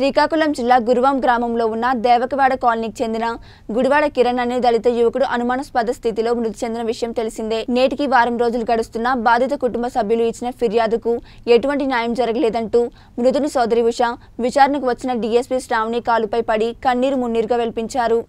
శ్రీకాకుళం జిల్లా గురువాం గ్రామంలో ఉన్న దేవకవాడ కాలనీకి చెందిన గుడివాడ కిరణ్ అనే దళిత యువకుడు అనుమానాస్పద స్థితిలో మృతి చెందిన విషయం తెలిసిందే. నేటికి వారం రోజులు గడుస్తున్నా బాధిత కుటుంబ సభ్యులు ఇచ్చిన ఫిర్యాదుకు ఎటువంటి న్యాయం జరగలేదంటూ మృతుని సోదరి ఉష విచారణకు వచ్చిన డీఎస్పీ శ్రావణి కాలుపై పడి కన్నీరు మున్నీరుగా వెల్పించారు.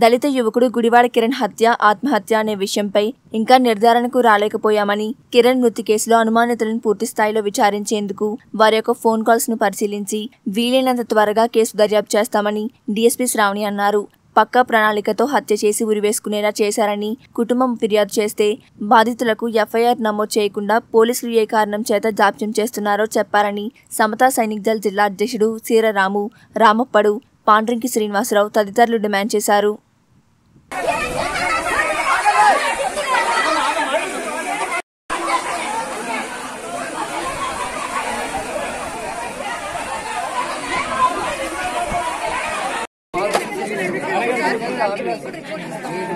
దళిత యువకుడు గుడివాడ కిరణ్ హత్య ఆత్మహత్య అనే విషయంపై ఇంకా నిర్ధారణకు రాలేకపోయామని కిరణ్ మృతి కేసులో అనుమానితులను పూర్తి స్థాయిలో విచారించేందుకు వారి యొక్క ఫోన్ కాల్స్ను పరిశీలించి వీలైనంత త్వరగా కేసు దర్యాప్తు చేస్తామని డీఎస్పీ శ్రావణి అన్నారు. పక్కా ప్రణాళికతో హత్య చేసి ఉరివేసుకునేలా చేశారని కుటుంబం ఫిర్యాదు చేస్తే బాధితులకు ఎఫ్ఐఆర్ నమోదు చేయకుండా పోలీసులు ఏ కారణం చేత జాప్యం చేస్తున్నారో చెప్పారని సమతా సైనిక్ దళ జిల్లా అధ్యక్షుడు సీరరాము రామప్పడు పాండ్రింకి శ్రీనివాసరావు తదితరులు డిమాండ్ చేశారు. 아, 그래, 그래, 그래.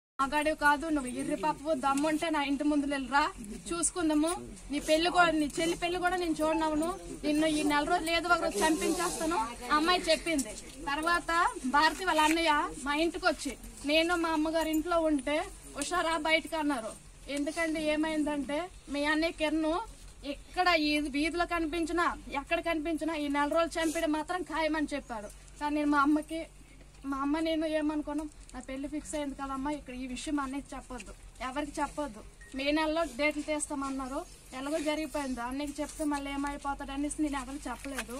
మగాడు కాదు నువ్వు ఇర్రి పాపవు దమ్ముంటే నా ఇంటి ముందు వెళ్ళరా? చూసుకుందాము. నీ పెళ్ళి కూడా నీ చెల్లి పెళ్ళి కూడా నేను చూడనవును. నిన్ను ఈ నెల రోజులు ఏదో ఒక రోజు చంపించేస్తాను. అమ్మాయి చెప్పింది. తర్వాత భారతి వాళ్ళ అన్నయ్య మా ఇంటికి వచ్చి నేను మా అమ్మగారి ఇంట్లో ఉంటే హుషారా బయటకు అన్నారు. ఎందుకంటే ఏమైందంటే మీ అన్నయ్య కిరణ్ ఎక్కడ ఈ వీధిలో కనిపించినా ఎక్కడ కనిపించినా ఈ నెల రోజులు చంపడం మాత్రం ఖాయమని చెప్పాడు. కానీ నేను మా అమ్మకి మా అమ్మ నేను ఏమనుకున్నాం నా పెళ్ళి ఫిక్స్ అయింది కదమ్మా ఇక్కడ ఈ విషయం మా అన్నయ్యకి చెప్పొద్దు. ఎవరికి చెప్పొద్దు. మే నెలలో డేట్లు తీస్తామన్నారు. ఎలాగో జరిగిపోయింది. అన్నయ్యకి చెప్తే మళ్ళీ ఏమైపోతాడు అనేసి నేను ఎవరికి చెప్పలేదు.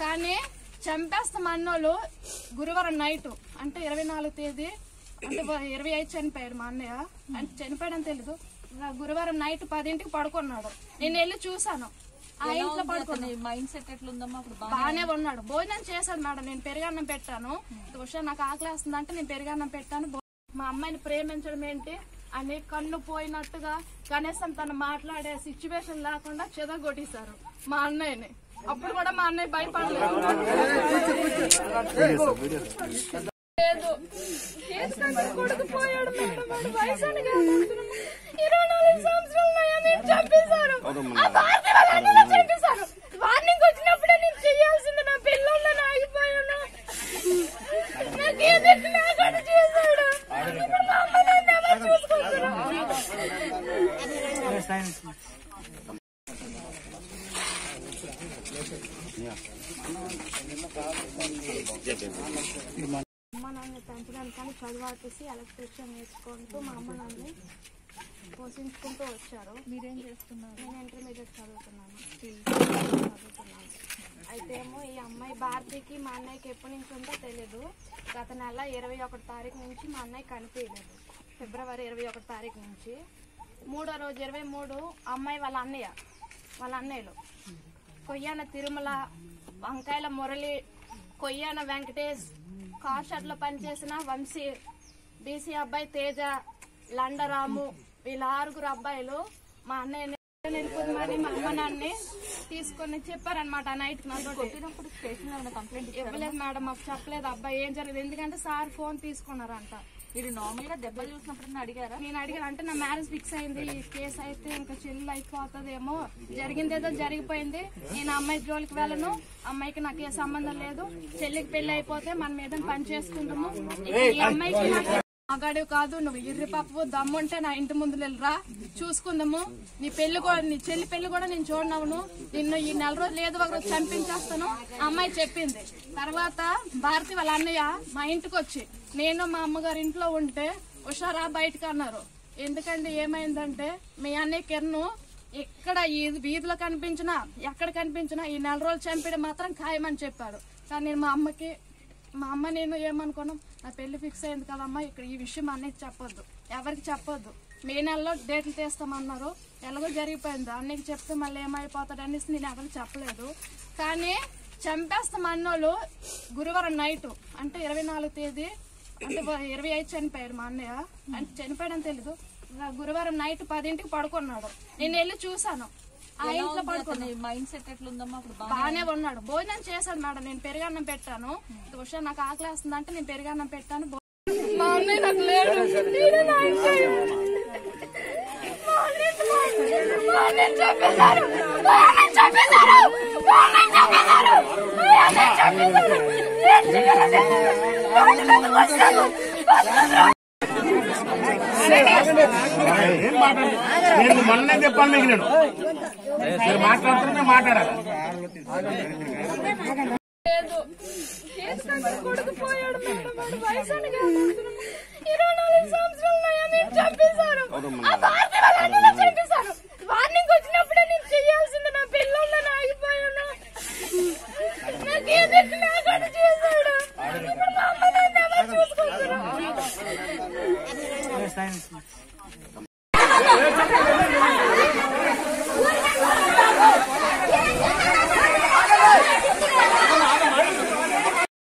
కానీ చంపేస్తాం అన్నోళ్ళు గురువారం నైట్ అంటే ఇరవై నాలుగు తేదీ అంటే ఇరవై ఐదు చనిపోయాడు మా అన్నయ్య. అంటే చనిపోయాడని తెలీదు. గురువారం నైట్ పదింటికి పడుకున్నాడు. నేను వెళ్ళి చూశాను. ఆ ఇంట్లో మైండ్ సెట్ ఎట్లుందమ్మా? అప్పుడు బాగానే ఉన్నాడు. భోజనం చేశాడు మేడం. నేను పెరుగన్నం పెట్టాను. ఉషా నాకు ఆకలి వేస్తుంది అంటే నేను పెరుగన్నం పెట్టాను. మా అమ్మాయిని ప్రేమించడం ఏంటి? అని కన్ను పోయినట్టుగా కనీసం తను మాట్లాడే సిచ్యువేషన్ లేకుండా చెదగొట్టేశారు మా అన్నయ్యని. అప్పుడు కూడా మా అన్నయ్య భయపడలేదు. లేదు. కొడుకు పోయాడు మేడం. ఇరవై నాలుగు సంవత్సరాలు చంపేశారు. ఆ వాళ్ళ అన్నయ్య చంపేశారు. వార్నింగ్ వచ్చినప్పుడే నేను చేయాల్సింది నా పిల్లల్ని ఆగిపోయాను చేశాడు? ఇప్పుడు మా అమ్మ నన్ను ఎవరు చూసుకుంటారు? అమ్మ నాన్న పెంచడానికని చదువు ఆపేసి ఎలక్ట్రీషియన్ నేర్చుకుంటూ మా అమ్మ నాన్న పోషించుకుంటూ వచ్చారు. మీరేం చేస్తున్నారు? నేను ఇంటర్మీడియట్ చదువుతున్నాను. చదువుతున్నాను. అయితే ఏమో ఈ అమ్మాయి భారతికి మా అన్నయ్యకి ఎప్పటి నుంచి ఉందో తెలియదు గత నెల ఇరవై ఒకటి తారీఖు నుంచి మా అన్నయ్య కనిపించలేదు. ఫిబ్రవరి ఇరవై ఒకటి తారీఖు నుంచి. మూడో రోజు ఇరవై మూడు అమ్మాయి వాళ్ళ అన్నయ్య వాళ్ళ అన్నయ్యలు. కొయ్యాన తిరుమల వంకాయల మురళి కొయ్యాన వెంకటేష్ కార్ షెడ్లో పనిచేసిన వంశీ బీసీ అబ్బాయి తేజ లండరాము వీళ్ళ ఆరుగురు అబ్బాయిలు మా అన్నయ్య వెళ్ళిపోతుందని మా అమ్మ నాన్ని తీసుకొని చెప్పారనమాట నైట్ కొట్టినప్పుడు స్టేషన్లో కంప్లైంట్ ఇవ్వలేదు మేడం మాకు చెప్పలేదు. అబ్బాయి ఏం జరిగింది? ఎందుకంటే సార్ ఫోన్ తీసుకున్నారంట. మీరు నార్మల్గా దెబ్బలు చూసినప్పుడు అడిగారా? నేను అడిగాను. అంటే నా మ్యారేజ్ ఫిక్స్ అయింది. ఈ కేసు అయితే ఇంకా చెల్లి అయిపోతుందేమో. జరిగింది ఏదో జరిగిపోయింది. నేను అమ్మాయి జోలికి వెళ్ళను. అమ్మాయికి నాకు ఏ సంబంధం లేదు. చెల్లికి పెళ్ళి అయిపోతే మన మీద పని చేసుకుంటాము. ఈ అమ్మాయికి నాకు మగాడు కాదు నువ్వు ఇర్రి దమ్ము దమ్ముంటే నా ఇంటి ముందు వెళ్ళరా చూసుకుందాము. నీ పెళ్ళి కూడా నీ చెల్లి పెళ్ళి కూడా నేను చూడనవును. నిన్ను ఈ నెల రోజులు ఏదో ఒక రోజు చంపించేస్తాను. అమ్మాయి చెప్పింది. తర్వాత భారతి వాళ్ళ అన్నయ్య మా ఇంటికి వచ్చి నేను మా అమ్మగారి ఇంట్లో ఉంటే ఉషారా బయటకు అన్నారు. ఎందుకంటే ఏమైందంటే మీ అన్నయ్య కిరణ్ ఎక్కడ ఈ వీధిలో కనిపించినా ఎక్కడ కనిపించినా ఈ నెల రోజులు చంపడం మాత్రం ఖాయమని చెప్పాడు. కానీ నేను మా అమ్మకి మా అమ్మ నేను ఏమనుకున్నాం నా పెళ్ళి ఫిక్స్ అయింది కదమ్మా ఇక్కడ ఈ విషయం అన్నయ్యకి చెప్పొద్దు. ఎవరికి చెప్పొద్దు? మే నెలలో డేట్లు తీస్తామన్నారు. ఎలాగో జరిగిపోయింది. అన్నయ్యకి చెప్తే మళ్ళీ ఏమైపోతాడు అనేసి నేను ఎవరికి చెప్పలేదు. కానీ చంపేస్తాం అన్నోళ్ళు గురువారం నైట్ అంటే ఇరవై నాలుగు తేదీ అంటే ఇరవై ఐదు చనిపోయాడు మా అన్నయ్య. అంటే చనిపోయాడని తెలీదు. గురువారం నైట్ పదింటికి పడుకున్నాడు. నేను వెళ్ళి చూశాను. ఆ ఇంట్లో పడుకున్నాడు మైండ్ సెట్ ఎట్లుందమ్మా? అప్పుడు బాగానే ఉన్నాడు. భోజనం చేశాడు మేడం. నేను పెరుగన్నం పెట్టాను. ఉషా నాకు ఆకలి వస్తుంది అంటే నేను పెరుగన్నం పెట్టాను. మా అన్నయ్య నాకు లేడు. నేనే ఏం మాట్లాడు నేను మొన్నే చెప్పాను మీకు నేను మీరు మాట్లాడుతుంటే మాట్లాడాలి ఇరవై నాలుగు సంవత్సరాలు చంపేశారు ఆ భారతి వాళ్ళని నన్ను చంపేశారు వార్నింగ్ వచ్చినప్పుడే నేను చేయాల్సింది నా పిల్లల్ని ఆగిపోయాను నాకు ఏ దిక్కు లేకుండా చేశాడు ఇప్పుడు మా అమ్మ నన్ను ఎవరు చూసుకుంటారు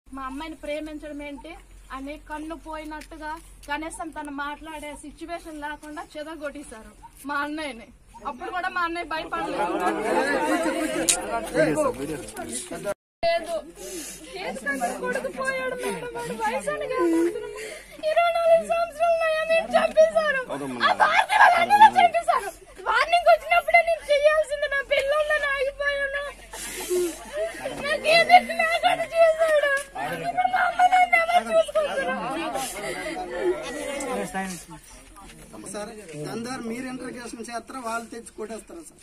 మా అమ్మాయిని ప్రేమించడం ఏంటి? అని కన్ను పోయినట్టుగా కనీసం తను మాట్లాడే సిచ్యువేషన్ లేకుండా చెదగొట్టేశారు మా అన్నయ్యని. అప్పుడు కూడా మా అన్నయ్య భయపడలేదు. లేదు. చేసుకుంటే కొడుకు పోయాడు ఇరవై నాలుగు సంవత్సరాలు నేను చంపేశారు చంపేశారు వార్నింగ్ వచ్చినప్పుడే నేను చేయాల్సింది నా పిల్లల్ని ఆగిపోయాను. నాకు ఏ దిక్కు లేకుండా చేశాడు. ఇప్పుడు మా అమ్మ నన్ను ఎవరు చూసుకుంటారు? సార్ ద్వారా మీరు ఇంటర్గేషన్ చేస్తారా వాళ్ళు తెచ్చి కొట్టేస్తారా సార్?